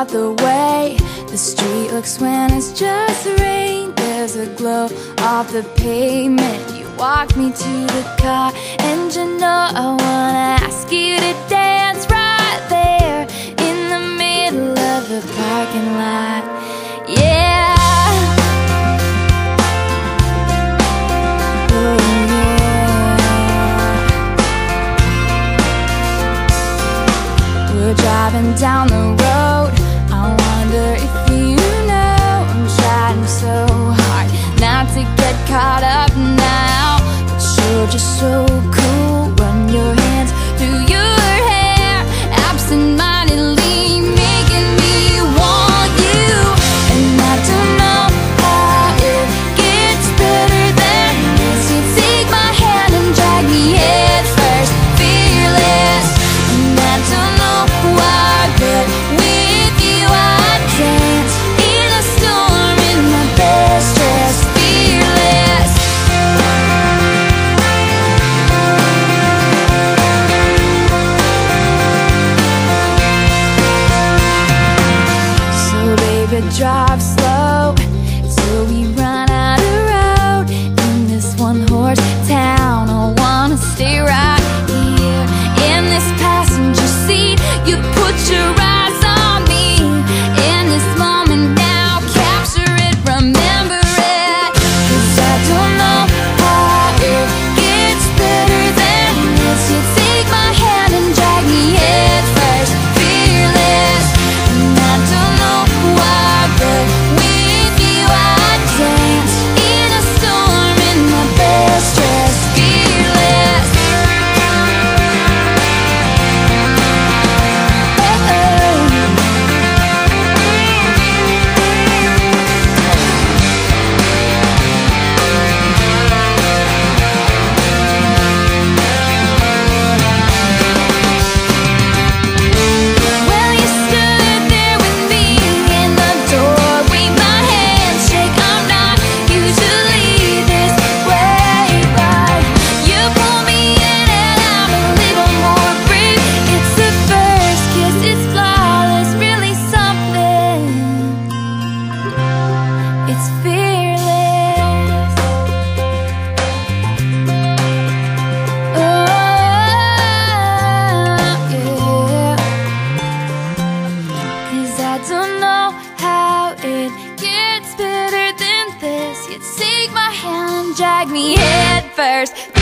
about the way. The street looks when it's just rain. There's a glow off the pavement. You walk me to the car And you know I wanna ask you to dance right there In the middle of the parking lot. Yeah. Oh, We're driving down the road wonder if you know I'm trying so hard not to get caught up now. But you're just so cool. Baby, drive slow. Till we run first.